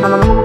Bye.